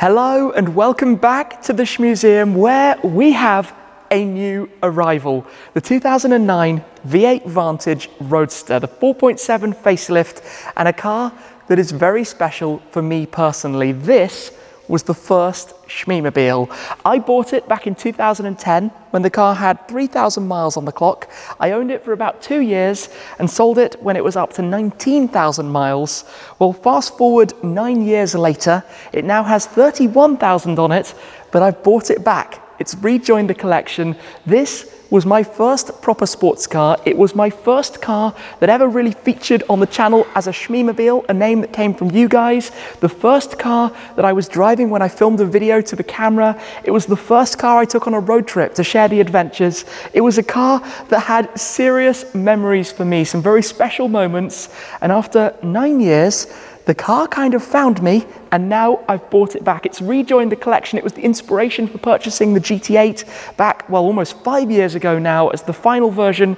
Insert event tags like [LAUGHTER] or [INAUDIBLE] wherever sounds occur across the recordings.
Hello and welcome back to the Shmuseum where we have a new arrival. The 2009 V8 Vantage Roadster, the 4.7 facelift and a car that is very special for me personally. This was the first Shmeemobile. I bought it back in 2010 when the car had 3,000 miles on the clock. I owned it for about two years and sold it when it was up to 19,000 miles. Well, fast forward nine years later, it now has 31,000 on it, but I've bought it back. It's rejoined the collection. This was my first proper sports car. It was my first car that ever really featured on the channel as a Shmeemobile, a name that came from you guys. The first car that I was driving when I filmed a video to the camera. It was the first car I took on a road trip to share the adventures. It was a car that had serious memories for me, some very special moments. And after nine years, the car kind of found me and now I've bought it back. It's rejoined the collection. It was the inspiration for purchasing the GT8 back, well, almost five years ago now as the final version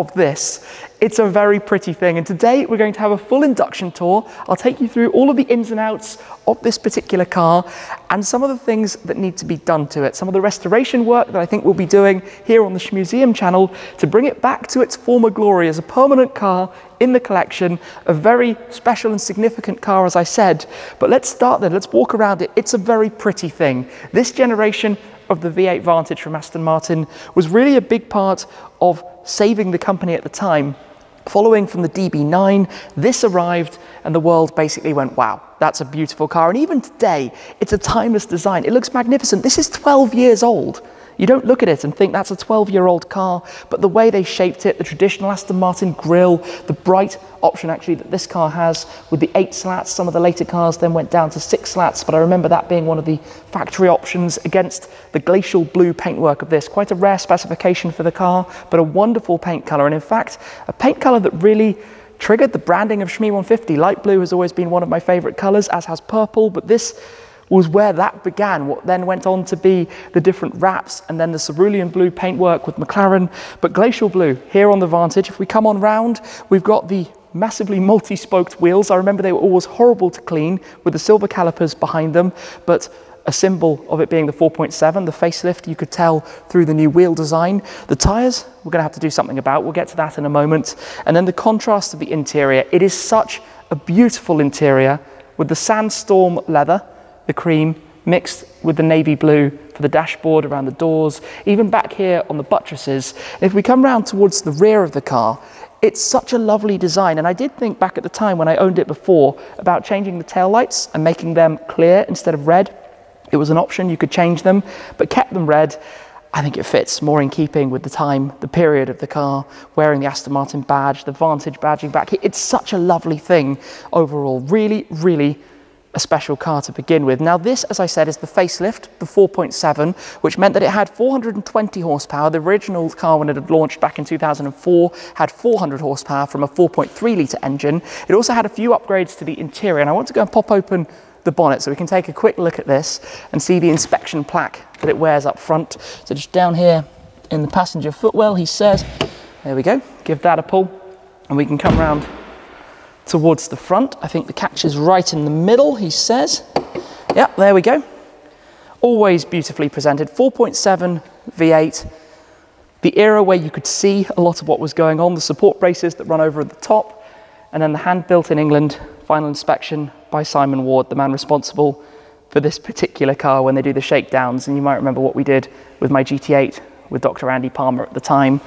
of this. It's a very pretty thing. And today we're going to have a full induction tour. I'll take you through all of the ins and outs of this particular car and some of the things that need to be done to it. Some of the restoration work that I think we'll be doing here on the Shmuseum channel to bring it back to its former glory as a permanent car in the collection, a very special and significant car, as I said. But let's start then, let's walk around it. It's a very pretty thing. This generation of the V8 Vantage from Aston Martin was really a big part of saving the company at the time. Following from the DB9, this arrived and the world basically went, wow, that's a beautiful car. And even today, it's a timeless design. It looks magnificent. This is 12 years old. You don't look at it and think that's a 12 year old car, but the way they shaped it, the traditional Aston Martin grille, the bright option actually that this car has with the eight slats, some of the later cars then went down to six slats, but I remember that being one of the factory options against the glacial blue paintwork of this. Quite a rare specification for the car, but a wonderful paint colour. And in fact, a paint colour that really triggered the branding of Shmee 150. Light blue has always been one of my favourite colours, as has purple, but this was where that began, what then went on to be the different wraps and then the cerulean blue paintwork with McLaren. But glacial blue here on the Vantage, if we come on round, we've got the massively multi-spoked wheels. I remember they were always horrible to clean with the silver calipers behind them, but a symbol of it being the 4.7, the facelift, you could tell through the new wheel design. The tyres, we're going to have to do something about. We'll get to that in a moment. And then the contrast of the interior. It is such a beautiful interior with the sandstorm leather, the cream mixed with the navy blue for the dashboard around the doors, even back here on the buttresses. If we come round towards the rear of the car, it's such a lovely design. And I did think back at the time when I owned it before about changing the tail lights and making them clear instead of red. It was an option, you could change them, but kept them red. I think it fits more in keeping with the time, the period of the car, wearing the Aston Martin badge, the Vantage badging back. It's such a lovely thing overall. Really, really a special car to begin with. Now this, as I said, is the facelift, the 4.7, which meant that it had 420 horsepower. The original car, when it had launched back in 2004, had 400 horsepower from a 4.3 litre engine. It also had a few upgrades to the interior, and I want to go and pop open the bonnet so we can take a quick look at this and see the inspection plaque that it wears up front. So just down here in the passenger footwell, he says, there we go, give that a pull, and we can come round towards the front. I think the catch is right in the middle, he says. Yeah, there we go. Always beautifully presented. 4.7 V8. The era where you could see a lot of what was going on, the support braces that run over at the top, and then the hand built in England final inspection by Simon Ward, the man responsible for this particular car when they do the shakedowns. And you might remember what we did with my GT8 with Dr. Andy Palmer at the time.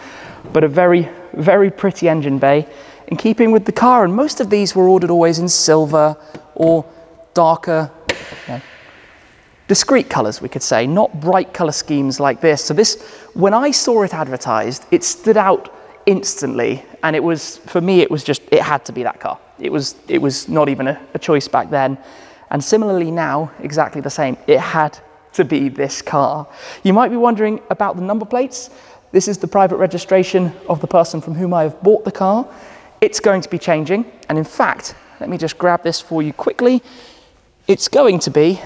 But a very, very pretty engine bay in keeping with the car. And most of these were ordered always in silver or darker, you know, discrete colors, we could say, not bright color schemes like this. So this, when I saw it advertised, it stood out instantly. And it was, for me, it was just, it had to be that car. It was, it was not even a, a choice back then. And similarly now, exactly the same. It had to be this car. You might be wondering about the number plates. This is the private registration of the person from whom I have bought the car. It's going to be changing. And in fact, let me just grab this for you quickly. It's going to be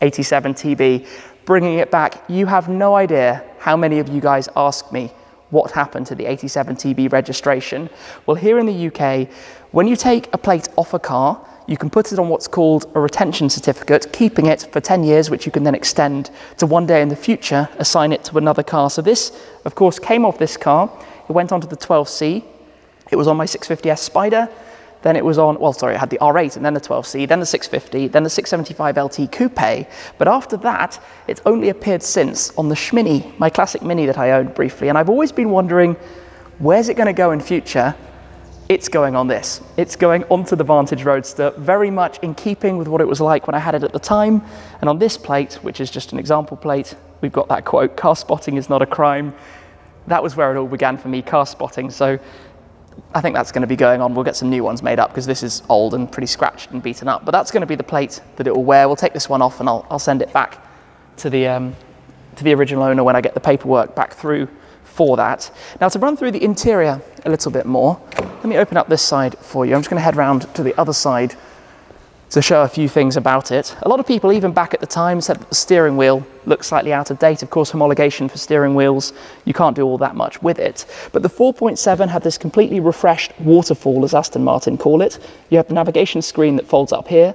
87 TB, bringing it back. You have no idea how many of you guys ask me what happened to the 87 TB registration. Well, here in the UK, when you take a plate off a car, you can put it on what's called a retention certificate, keeping it for 10 years, which you can then extend to one day in the future assign it to another car. So this, of course, came off this car. It went onto the 12C. It was on my 650S Spider. Then it was on, well, sorry, I had the R8 and then the 12C, then the 650, then the 675 LT Coupe. But after that, it's only appeared since on the Shmini, my classic Mini that I owned briefly. And I've always been wondering, where's it going to go in future? It's going on this. It's going onto the Vantage Roadster, very much in keeping with what it was like when I had it at the time. And on this plate, which is just an example plate, we've got that quote, car spotting is not a crime. That was where it all began for me, car spotting. So I think that's going to be going on. We'll get some new ones made up because this is old and pretty scratched and beaten up. But that's going to be the plate that it will wear. We'll take this one off and I'll, I'll send it back to the, um, to the original owner when I get the paperwork back through for that. Now to run through the interior a little bit more, let me open up this side for you. I'm just going to head round to the other side to show a few things about it. A lot of people, even back at the time, said that the steering wheel looked slightly out of date. Of course, homologation for steering wheels, you can't do all that much with it. But the 4.7 had this completely refreshed waterfall, as Aston Martin call it. You have the navigation screen that folds up here.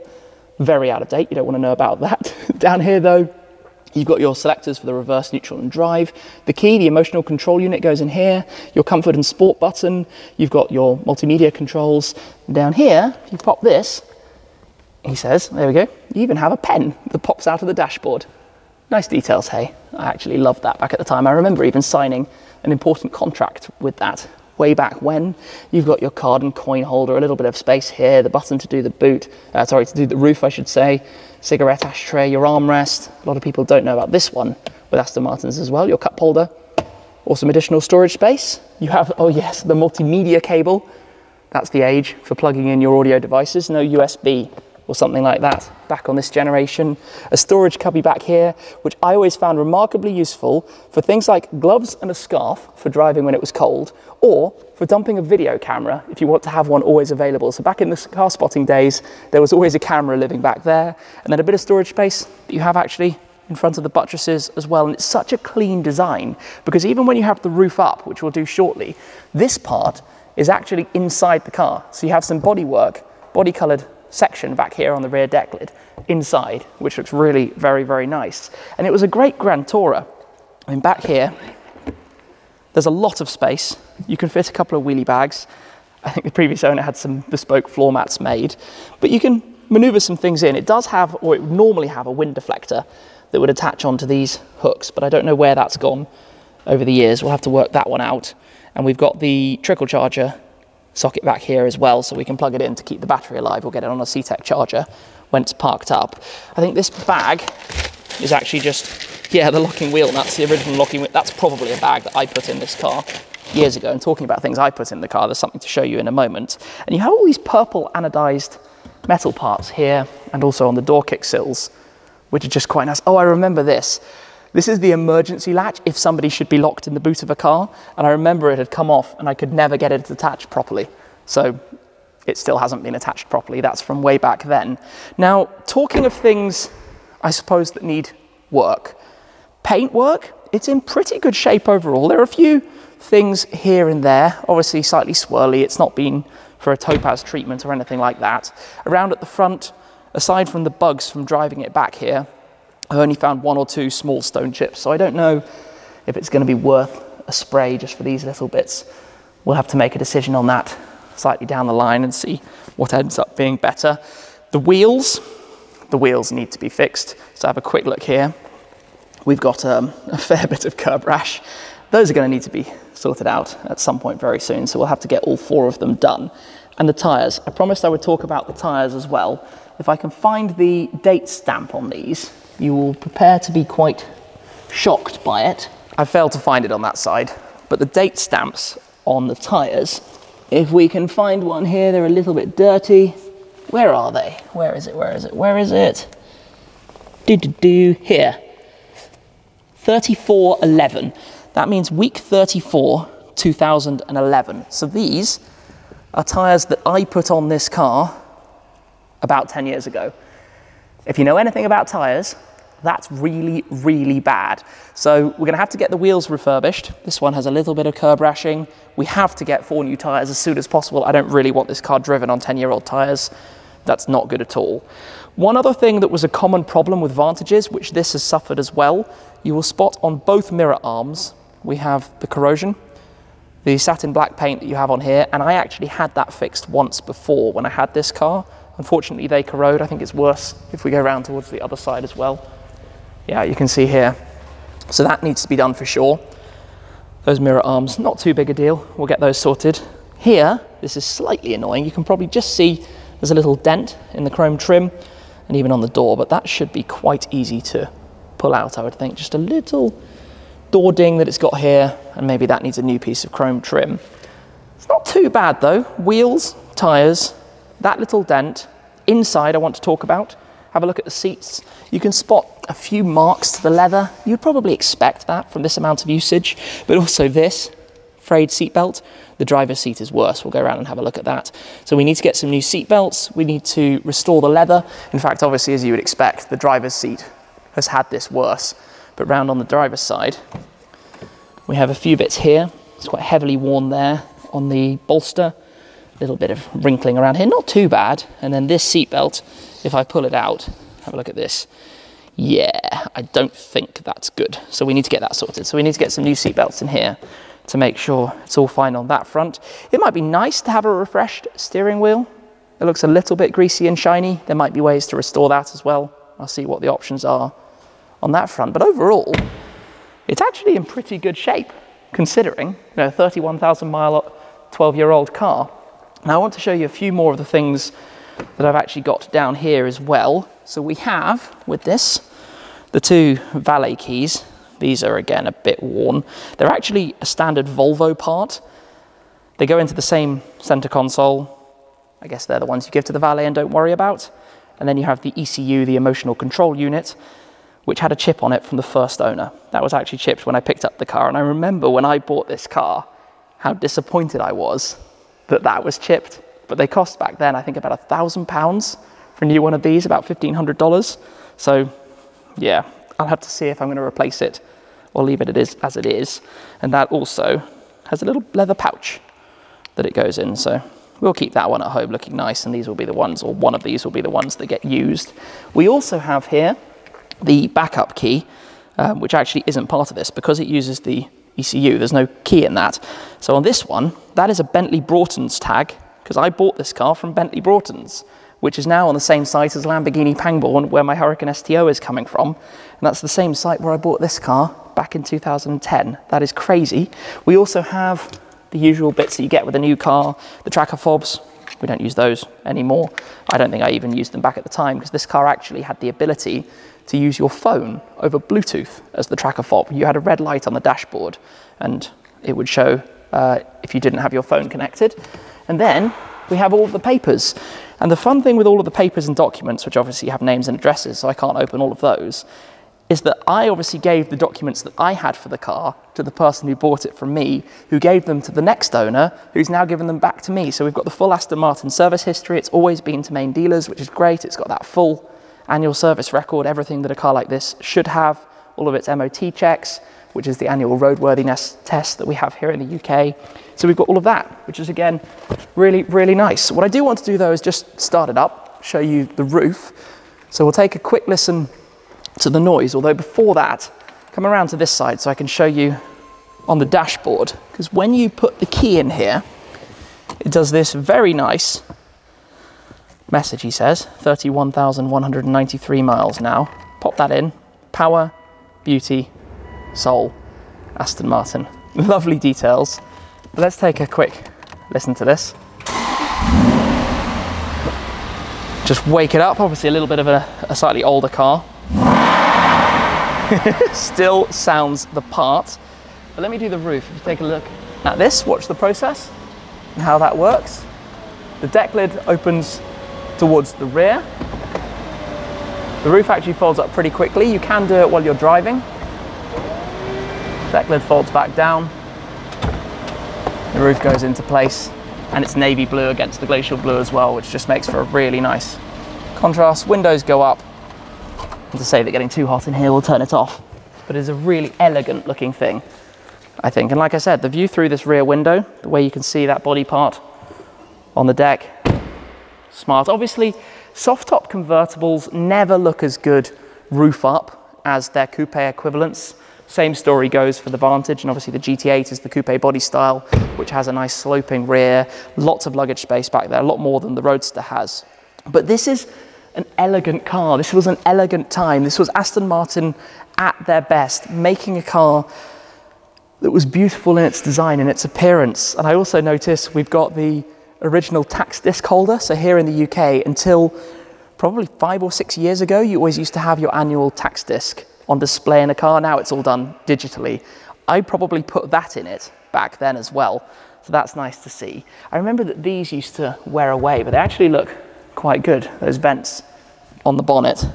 Very out of date, you don't want to know about that. [LAUGHS] Down here, though, You've got your selectors for the reverse, neutral and drive. The key, the emotional control unit goes in here. Your comfort and sport button. You've got your multimedia controls. Down here, if you pop this, he says, there we go, you even have a pen that pops out of the dashboard. Nice details, hey. I actually loved that back at the time. I remember even signing an important contract with that way back when. You've got your card and coin holder, a little bit of space here, the button to do the boot, uh, sorry, to do the roof, I should say, cigarette ashtray, your armrest. A lot of people don't know about this one with Aston Martins as well, your cup holder, or some additional storage space. You have, oh yes, the multimedia cable. That's the age for plugging in your audio devices, no USB or something like that back on this generation. A storage cubby back here, which I always found remarkably useful for things like gloves and a scarf for driving when it was cold, or for dumping a video camera if you want to have one always available. So back in the car spotting days, there was always a camera living back there, and then a bit of storage space that you have actually in front of the buttresses as well. And it's such a clean design because even when you have the roof up, which we'll do shortly, this part is actually inside the car. So you have some bodywork, body colored section back here on the rear deck lid inside, which looks really very, very nice. And it was a great Grand Tourer. I mean, back here, there's a lot of space. You can fit a couple of wheelie bags. I think the previous owner had some bespoke floor mats made, but you can maneuver some things in. It does have, or it would normally have a wind deflector that would attach onto these hooks, but I don't know where that's gone over the years. We'll have to work that one out. And we've got the trickle charger socket back here as well, so we can plug it in to keep the battery alive or get it on a CTEK charger when it's parked up. I think this bag is actually just, yeah, the locking wheel nuts, the original locking wheel. That's probably a bag that I put in this car years ago. And talking about things I put in the car, there's something to show you in a moment. And you have all these purple anodized metal parts here and also on the door kick sills, which are just quite nice. Oh, I remember this. This is the emergency latch if somebody should be locked in the boot of a car. And I remember it had come off and I could never get it attached properly. So it still hasn't been attached properly. That's from way back then. Now, talking of things, I suppose, that need work. Paint work, it's in pretty good shape overall. There are a few things here and there, obviously slightly swirly. It's not been for a topaz treatment or anything like that. Around at the front, aside from the bugs from driving it back here, I only found one or two small stone chips, so I don't know if it's going to be worth a spray just for these little bits. We'll have to make a decision on that slightly down the line and see what ends up being better. The wheels, the wheels need to be fixed. So I have a quick look here. We've got um, a fair bit of curb rash. Those are going to need to be sorted out at some point very soon, so we'll have to get all four of them done. And the tyres, I promised I would talk about the tyres as well. If I can find the date stamp on these, you will prepare to be quite shocked by it. I failed to find it on that side, but the date stamps on the tyres, if we can find one here, they're a little bit dirty. Where are they? Where is it? Where is it? Where is it? Do do do here. 3411. That means week 34, 2011. So these are tyres that I put on this car about 10 years ago. If you know anything about tyres, that's really, really bad. So we're gonna have to get the wheels refurbished. This one has a little bit of curb rashing. We have to get four new tires as soon as possible. I don't really want this car driven on 10 year old tires. That's not good at all. One other thing that was a common problem with Vantages, which this has suffered as well, you will spot on both mirror arms, we have the corrosion, the satin black paint that you have on here, and I actually had that fixed once before when I had this car. Unfortunately, they corrode. I think it's worse if we go around towards the other side as well. Yeah, you can see here. So that needs to be done for sure. Those mirror arms, not too big a deal. We'll get those sorted. Here, this is slightly annoying. You can probably just see there's a little dent in the chrome trim and even on the door, but that should be quite easy to pull out, I would think. Just a little door ding that it's got here, and maybe that needs a new piece of chrome trim. It's not too bad though. Wheels, tyres, that little dent. Inside I want to talk about. Have a look at the seats. You can spot a few marks to the leather. You'd probably expect that from this amount of usage, but also this frayed seatbelt. The driver's seat is worse. We'll go around and have a look at that. So we need to get some new seat belts. We need to restore the leather. In fact, obviously, as you would expect, the driver's seat has had this worse. But round on the driver's side, we have a few bits here. It's quite heavily worn there on the bolster. Little bit of wrinkling around here, not too bad. And then this seat belt, if I pull it out, have a look at this. Yeah, I don't think that's good. So we need to get that sorted. So we need to get some new seat belts in here to make sure it's all fine on that front. It might be nice to have a refreshed steering wheel. It looks a little bit greasy and shiny. There might be ways to restore that as well. I'll see what the options are on that front. But overall, it's actually in pretty good shape considering, you know, 31,000 mile, 12 year old car. Now I want to show you a few more of the things that I've actually got down here as well. So we have with this, the two valet keys. These are again a bit worn. They're actually a standard Volvo part. They go into the same center console. I guess they're the ones you give to the valet and don't worry about. And then you have the ECU, the emotional control unit, which had a chip on it from the first owner. That was actually chipped when I picked up the car. And I remember when I bought this car, how disappointed I was that that was chipped. But they cost back then, I think, about a thousand pounds for a new one of these, about $1,500. So yeah, I'll have to see if I'm going to replace it or leave it as it is. And that also has a little leather pouch that it goes in. So we'll keep that one at home looking nice. And these will be the ones, or one of these will be the ones that get used. We also have here the backup key, um, which actually isn't part of this because it uses the ECU. There's no key in that. So on this one, that is a Bentley Broughton's tag because I bought this car from Bentley Broughton's which is now on the same site as Lamborghini Pangbourne, where my Huracan STO is coming from. And that's the same site where I bought this car back in 2010. That is crazy. We also have the usual bits that you get with a new car, the tracker fobs. We don't use those anymore. I don't think I even used them back at the time because this car actually had the ability to use your phone over Bluetooth as the tracker fob. You had a red light on the dashboard and it would show uh, if you didn't have your phone connected. And then we have all of the papers. And the fun thing with all of the papers and documents, which obviously have names and addresses, so I can't open all of those, is that I obviously gave the documents that I had for the car to the person who bought it from me, who gave them to the next owner, who's now given them back to me. So we've got the full Aston Martin service history. It's always been to main dealers, which is great. It's got that full annual service record, everything that a car like this should have, all of its MOT checks, which is the annual roadworthiness test that we have here in the UK. So we've got all of that, which is again, really, really nice. What I do want to do though is just start it up, show you the roof. So we'll take a quick listen to the noise, although before that, come around to this side so I can show you on the dashboard, because when you put the key in here, it does this very nice message, he says, 31,193 miles now. Pop that in, power, beauty, soul, Aston Martin. [LAUGHS] Lovely details. But let's take a quick listen to this. Just wake it up, obviously a little bit of a, a slightly older car. [LAUGHS] Still sounds the part. But let me do the roof. If you take a look at this, watch the process and how that works. The deck lid opens towards the rear. The roof actually folds up pretty quickly. You can do it while you're driving. Deck lid folds back down. The roof goes into place and it's navy blue against the glacial blue as well, which just makes for a really nice contrast. Windows go up. To save it getting too hot in here we'll turn it off, but it's a really elegant looking thing, I think. And like I said, the view through this rear window, the way you can see that body part on the deck, smart. Obviously, Soft top convertibles never look as good roof up as their coupe equivalents. Same story goes for the Vantage, and obviously the GT8 is the coupe body style, which has a nice sloping rear, lots of luggage space back there, a lot more than the Roadster has. But this is an elegant car. This was an elegant time. This was Aston Martin at their best, making a car that was beautiful in its design and its appearance. And I also notice we've got the original tax disc holder. So here in the UK, until probably five or six years ago, you always used to have your annual tax disc on display in a car. Now it's all done digitally. I probably put that in it back then as well. So that's nice to see. I remember that these used to wear away, but they actually look quite good, those vents on the bonnet.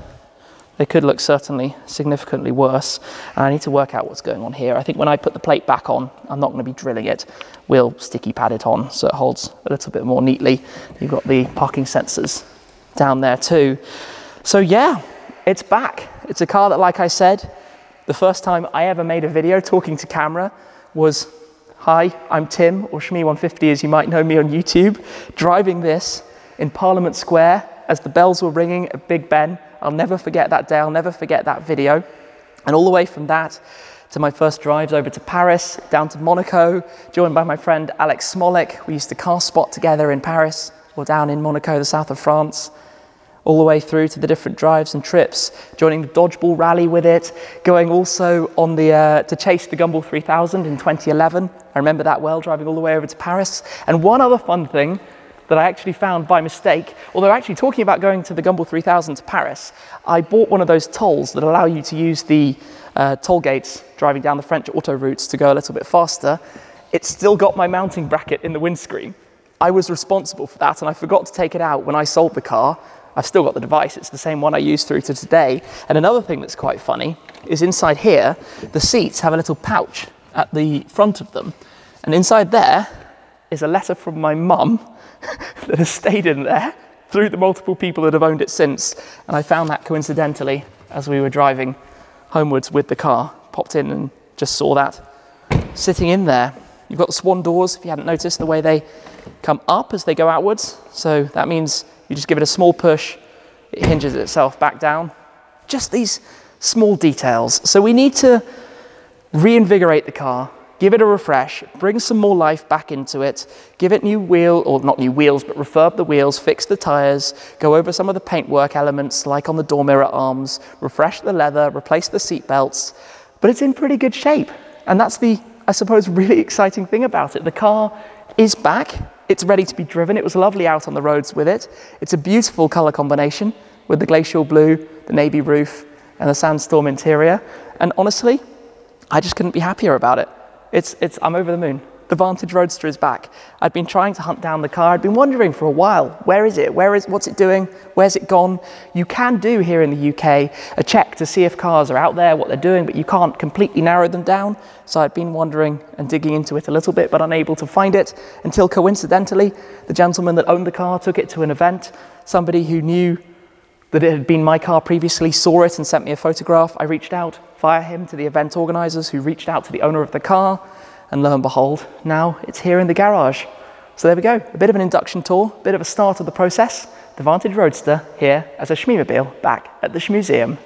They could look certainly significantly worse. And I need to work out what's going on here. I think when I put the plate back on, I'm not going to be drilling it. We'll sticky pad it on so it holds a little bit more neatly. You've got the parking sensors down there too. So yeah, it's back. It's a car that, like I said, the first time I ever made a video talking to camera was, hi, I'm Tim, or Shmee150 as you might know me on YouTube, driving this in Parliament Square as the bells were ringing at Big Ben. I'll never forget that day, I'll never forget that video. And all the way from that to my first drives over to Paris, down to Monaco, joined by my friend Alex Smolik. We used to car spot together in Paris or down in Monaco, the south of France all the way through to the different drives and trips, joining the dodgeball rally with it, going also on the, uh, to chase the Gumball 3000 in 2011. I remember that well, driving all the way over to Paris. And one other fun thing that I actually found by mistake, although actually talking about going to the Gumball 3000 to Paris, I bought one of those tolls that allow you to use the uh, toll gates driving down the French auto routes to go a little bit faster. It's still got my mounting bracket in the windscreen. I was responsible for that and I forgot to take it out when I sold the car I've still got the device. It's the same one I use through to today. And another thing that's quite funny is inside here, the seats have a little pouch at the front of them. And inside there is a letter from my mum [LAUGHS] that has stayed in there through the multiple people that have owned it since. And I found that coincidentally as we were driving homewards with the car. Popped in and just saw that sitting in there. You've got the swan doors, if you hadn't noticed, the way they come up as they go outwards. So that means you just give it a small push, it hinges itself back down. Just these small details. So we need to reinvigorate the car, give it a refresh, bring some more life back into it, give it new wheel, or not new wheels, but refurb the wheels, fix the tires, go over some of the paintwork elements like on the door mirror arms, refresh the leather, replace the seat belts, but it's in pretty good shape. And that's the, I suppose, [LAUGHS] really exciting thing about it. The car is back, it's ready to be driven. It was lovely out on the roads with it. It's a beautiful color combination with the glacial blue, the navy roof, and the sandstorm interior. And honestly, I just couldn't be happier about it. It's, it's, I'm over the moon. The Vantage Roadster is back. I'd been trying to hunt down the car. I'd been wondering for a while, where is it? Where is, what's it doing? Where's it gone? You can do here in the UK a check to see if cars are out there, what they're doing, but you can't completely narrow them down. So I'd been wondering and digging into it a little bit, but unable to find it until coincidentally, the gentleman that owned the car took it to an event. Somebody who knew that it had been my car previously saw it and sent me a photograph. I reached out via him to the event organizers who reached out to the owner of the car. And lo and behold, now it's here in the garage. So there we go, a bit of an induction tour, a bit of a start of the process. The Vantage Roadster here as a Shmeemobile back at the Shmuseum.